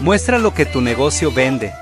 Muestra lo que tu negocio vende,